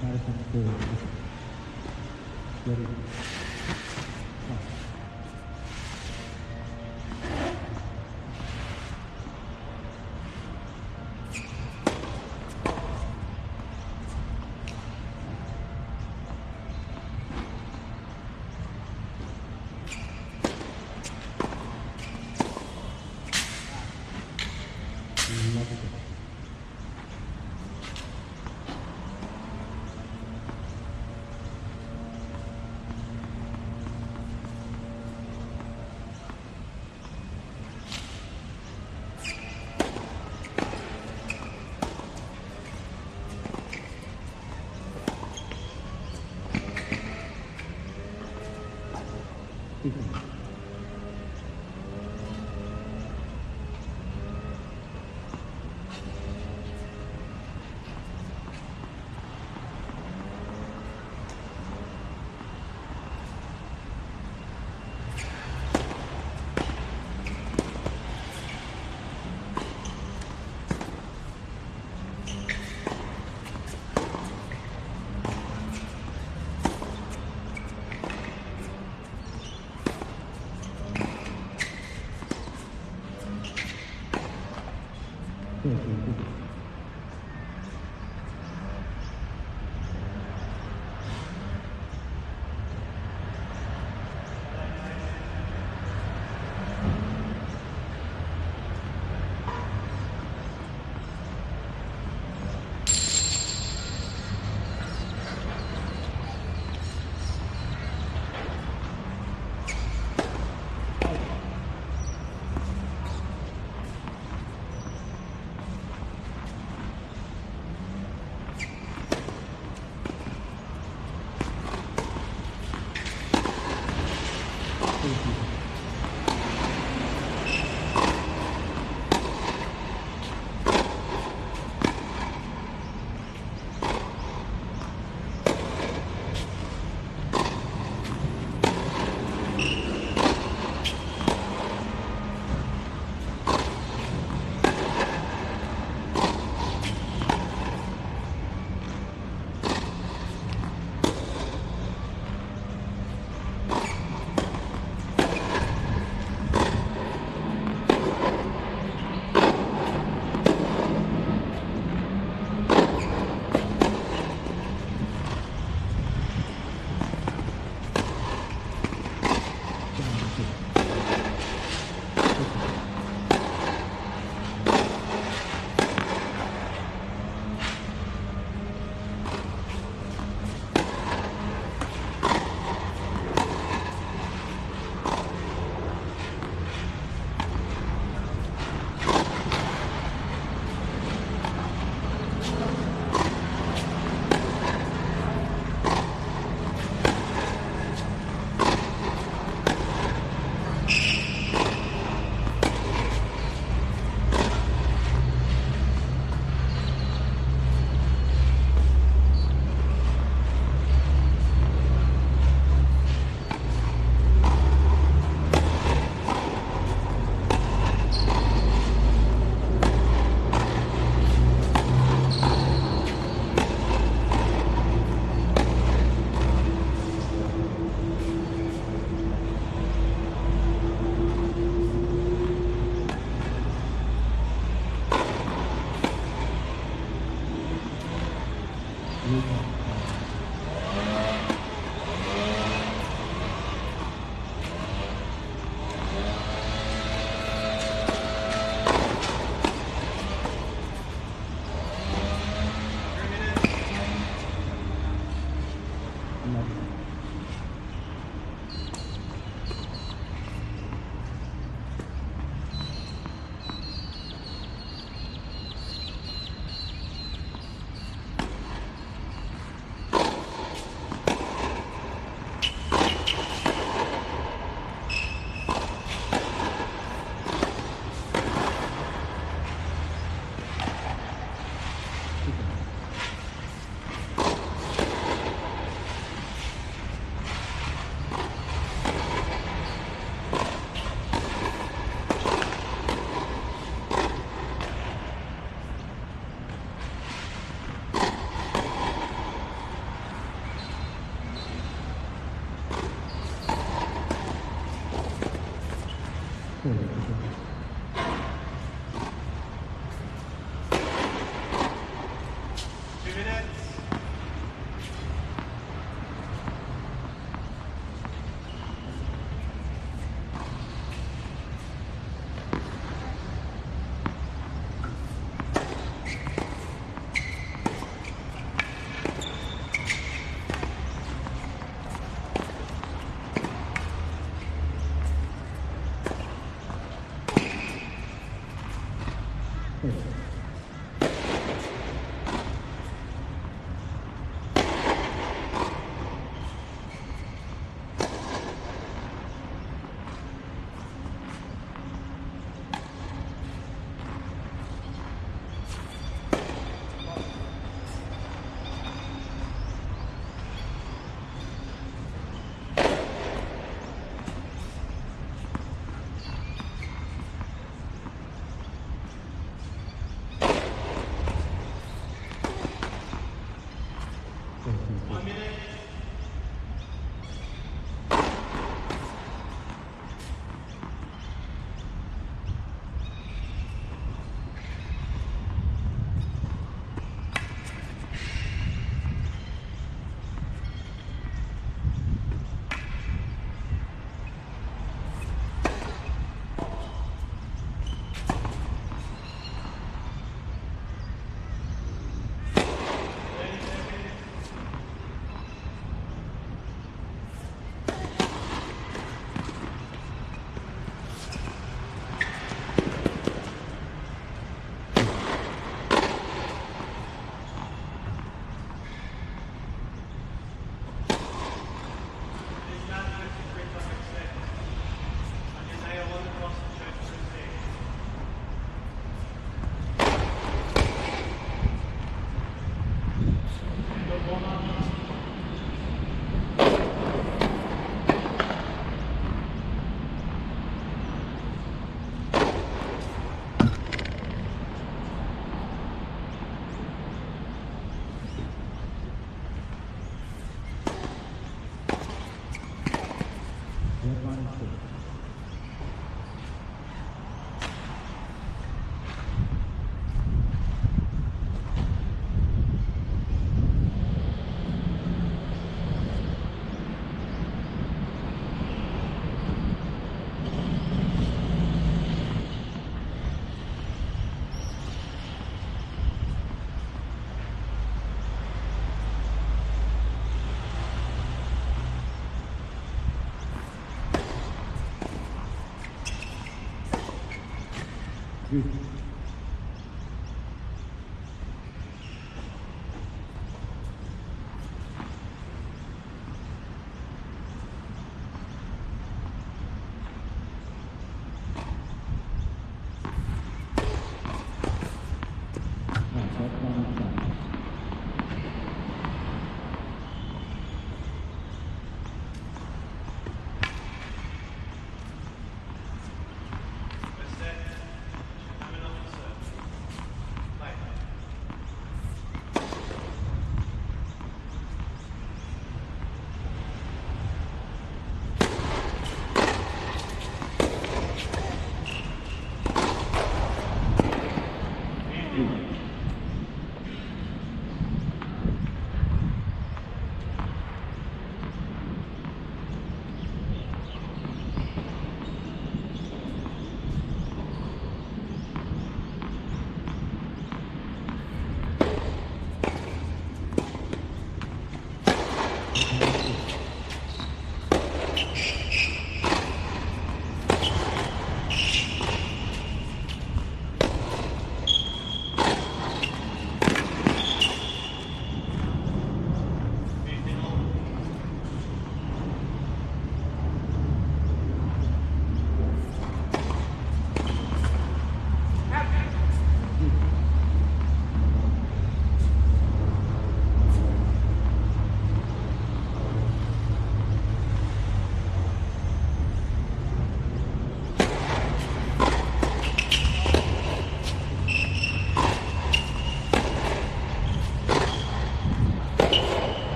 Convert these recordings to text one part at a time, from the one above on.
なるほど。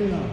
Hallelujah.